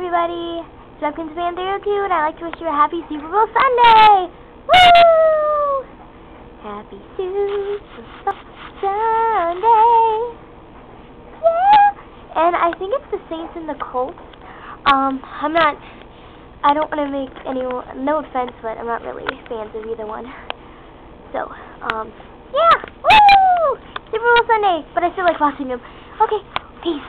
everybody. Webkinz Fan 302, and I'd like to wish you a happy Super Bowl Sunday! Woo! Happy Super Bowl Sunday! Yeah! And I think it's the Saints and the Colts. Um, I'm not, I don't want to make anyone, no offense, but I'm not really fans of either one. So, um, yeah! Woo! Super Bowl Sunday! But I still like watching them. Okay, peace.